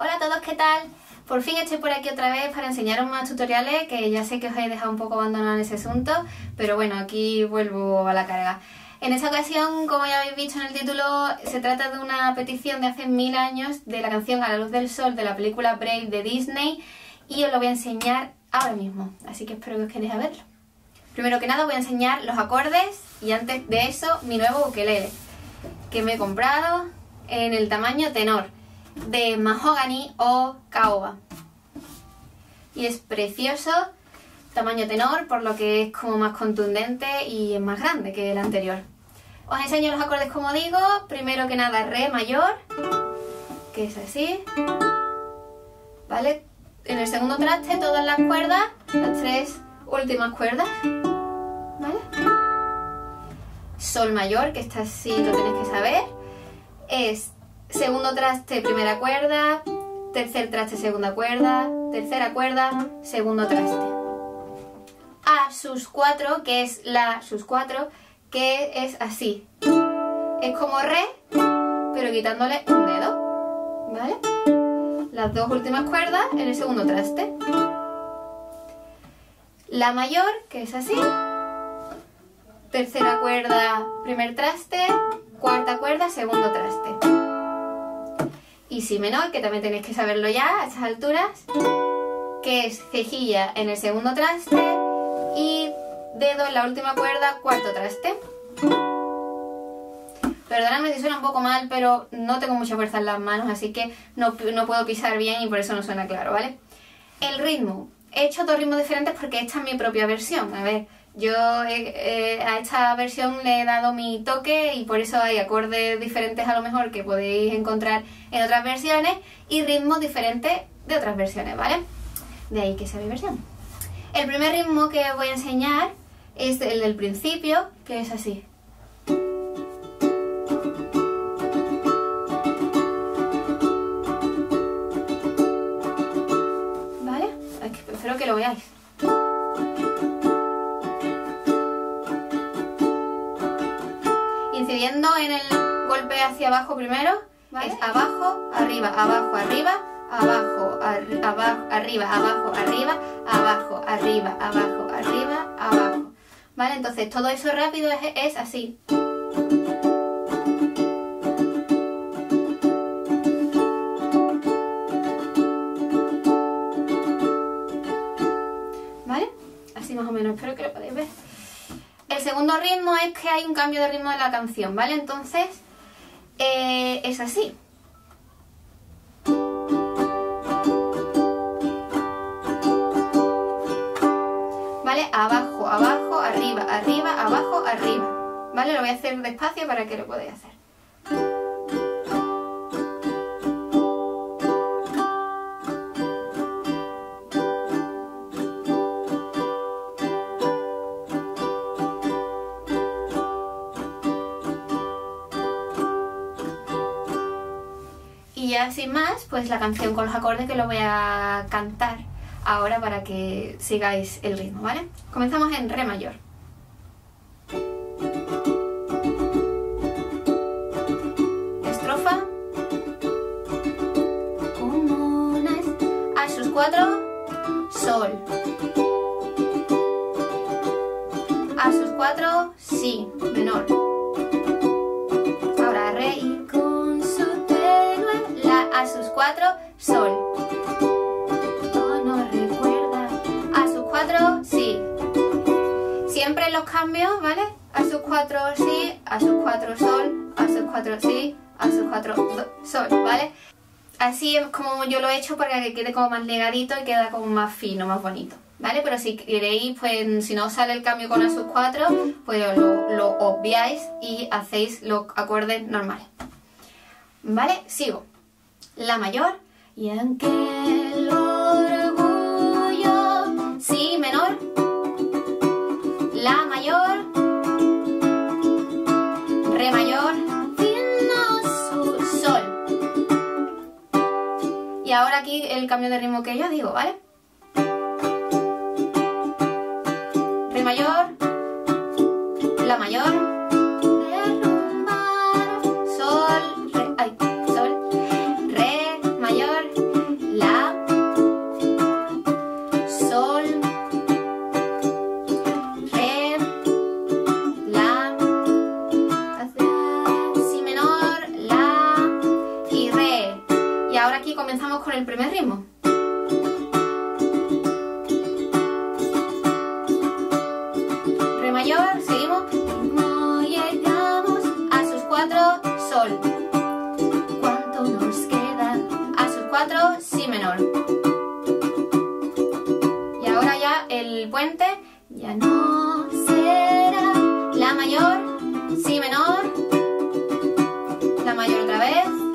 Hola a todos, ¿qué tal? Por fin estoy por aquí otra vez para enseñaros más tutoriales que ya sé que os he dejado un poco abandonado en ese asunto, pero bueno, aquí vuelvo a la carga. En esta ocasión, como ya habéis visto en el título, se trata de una petición de hace mil años de la canción A la luz del sol de la película Brave de Disney y os lo voy a enseñar ahora mismo, así que espero que os queréis a verlo. Primero que nada voy a enseñar los acordes y antes de eso mi nuevo ukelele que me he comprado en el tamaño tenor de mahogany o caoba. Y es precioso, tamaño tenor, por lo que es como más contundente y es más grande que el anterior. Os enseño los acordes como digo, primero que nada re mayor, que es así, ¿vale? En el segundo traste todas las cuerdas, las tres últimas cuerdas, ¿vale? Sol mayor, que está así, lo tenéis que saber, es segundo traste, primera cuerda, tercer traste, segunda cuerda, tercera cuerda, segundo traste. A sus cuatro, que es la sus cuatro, que es así. Es como re, pero quitándole un dedo, ¿vale? Las dos últimas cuerdas en el segundo traste. La mayor, que es así. Tercera cuerda, primer traste. Cuarta cuerda, segundo traste y si menor, que también tenéis que saberlo ya a estas alturas, que es cejilla en el segundo traste y dedo en la última cuerda, cuarto traste. Perdóname si suena un poco mal, pero no tengo mucha fuerza en las manos, así que no, no puedo pisar bien y por eso no suena claro, ¿vale? El ritmo. He hecho dos ritmos diferentes porque esta es mi propia versión. A ver, yo eh, a esta versión le he dado mi toque y por eso hay acordes diferentes a lo mejor que podéis encontrar en otras versiones y ritmos diferentes de otras versiones, ¿vale? De ahí que sea mi versión. El primer ritmo que voy a enseñar es el del principio, que es así. Incidiendo en el golpe hacia abajo primero, es abajo, arriba, abajo, arriba, abajo, abajo, arriba, abajo, arriba, abajo, arriba, abajo, arriba, abajo. ¿Vale? Entonces todo eso rápido es, es así. ¿Vale? Así más o menos, espero que lo podáis ver. El segundo ritmo es que hay un cambio de ritmo de la canción, ¿vale? Entonces, eh, es así. ¿Vale? Abajo, abajo, arriba, arriba, abajo, arriba. ¿Vale? Lo voy a hacer despacio para que lo podáis hacer. Ya sin más, pues la canción con los acordes que lo voy a cantar ahora para que sigáis el ritmo, ¿vale? Comenzamos en re mayor. Estrofa. A sus cuatro, sol. A sus cuatro, si, menor. Cambios, ¿vale? A sus cuatro, sí. A sus cuatro, sol. A sus cuatro, sí. A sus cuatro, sol, ¿vale? Así es como yo lo he hecho para que quede como más legadito y queda como más fino, más bonito. ¿Vale? Pero si queréis, pues si no sale el cambio con a sus cuatro, pues lo, lo obviáis y hacéis los acordes normales. ¿Vale? Sigo. La mayor, y aunque el Y ahora aquí el cambio de ritmo que yo digo, ¿vale? Re mayor, la mayor, con el primer ritmo. Re mayor, seguimos. Llegamos a sus cuatro, sol. ¿Cuánto nos queda? A sus cuatro, si menor. Y ahora ya el puente, ya no será la mayor, si menor, la mayor otra vez.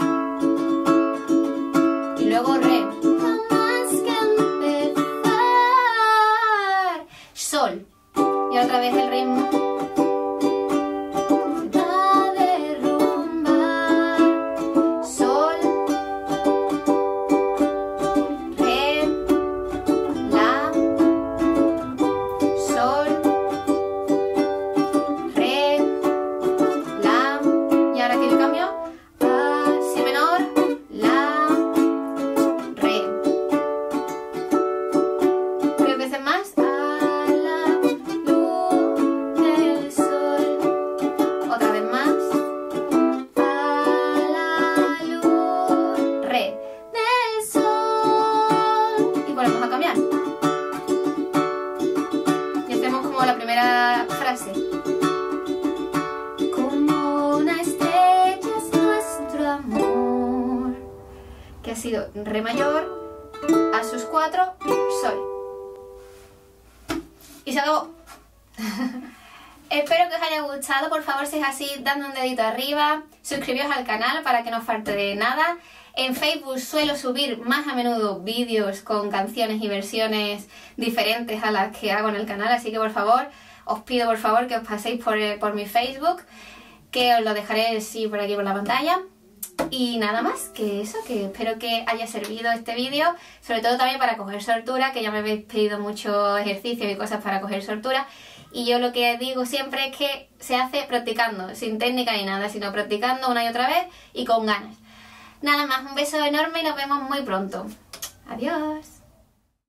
Frase. Como una estrella es nuestro amor. Que ha sido re mayor a sus cuatro, sol. Y se acabó. Espero que os haya gustado. Por favor, si es así, dadme un dedito arriba. Suscribíos al canal para que no os falte de nada. En Facebook suelo subir más a menudo vídeos con canciones y versiones diferentes a las que hago en el canal. Así que por favor, os pido por favor que os paséis por, eh, por mi Facebook. Que os lo dejaré sí, por aquí por la pantalla. Y nada más que eso, que espero que haya servido este vídeo, sobre todo también para coger soltura, que ya me habéis pedido muchos ejercicios y cosas para coger soltura. Y yo lo que digo siempre es que se hace practicando, sin técnica ni nada, sino practicando una y otra vez y con ganas. Nada más, un beso enorme y nos vemos muy pronto. Adiós.